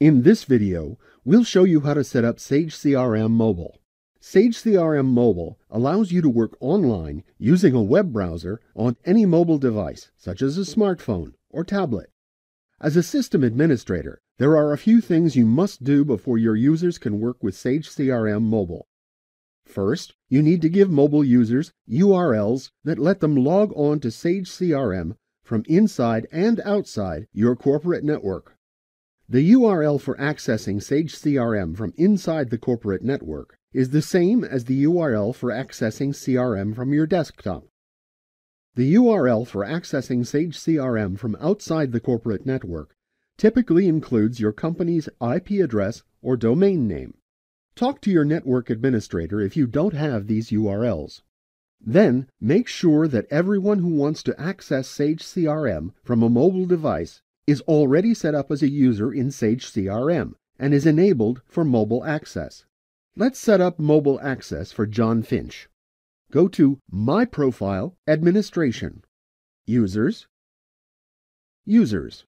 In this video, we'll show you how to set up Sage CRM Mobile. Sage CRM Mobile allows you to work online using a web browser on any mobile device, such as a smartphone or tablet. As a system administrator, there are a few things you must do before your users can work with Sage CRM Mobile. First, you need to give mobile users URLs that let them log on to Sage CRM from inside and outside your corporate network. The URL for accessing Sage CRM from inside the corporate network is the same as the URL for accessing CRM from your desktop. The URL for accessing Sage CRM from outside the corporate network typically includes your company's IP address or domain name. Talk to your network administrator if you don't have these URLs. Then, make sure that everyone who wants to access Sage CRM from a mobile device is already set up as a user in Sage CRM and is enabled for mobile access. Let's set up mobile access for John Finch. Go to My Profile Administration, Users, Users.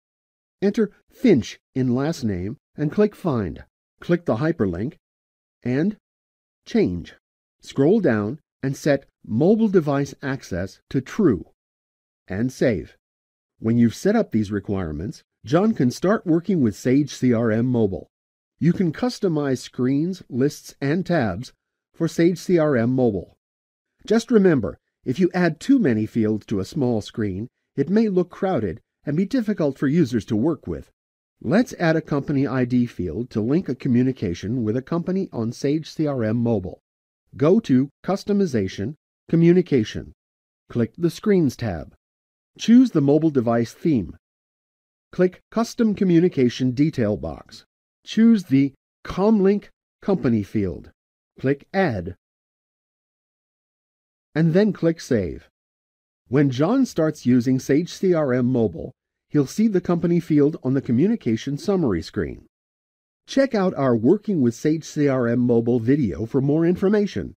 Enter Finch in last name and click Find. Click the hyperlink and Change. Scroll down and set Mobile Device Access to True and save. When you've set up these requirements, John can start working with Sage CRM Mobile. You can customize screens, lists, and tabs for Sage CRM Mobile. Just remember, if you add too many fields to a small screen, it may look crowded and be difficult for users to work with. Let's add a company ID field to link a communication with a company on Sage CRM Mobile. Go to Customization, Communication. Click the Screens tab. Choose the mobile device theme. Click Custom Communication Detail box. Choose the Comlink Company field. Click Add. And then click Save. When John starts using Sage CRM Mobile, he'll see the company field on the Communication Summary screen. Check out our Working with Sage CRM Mobile video for more information.